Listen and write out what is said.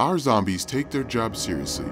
Our zombies take their job seriously.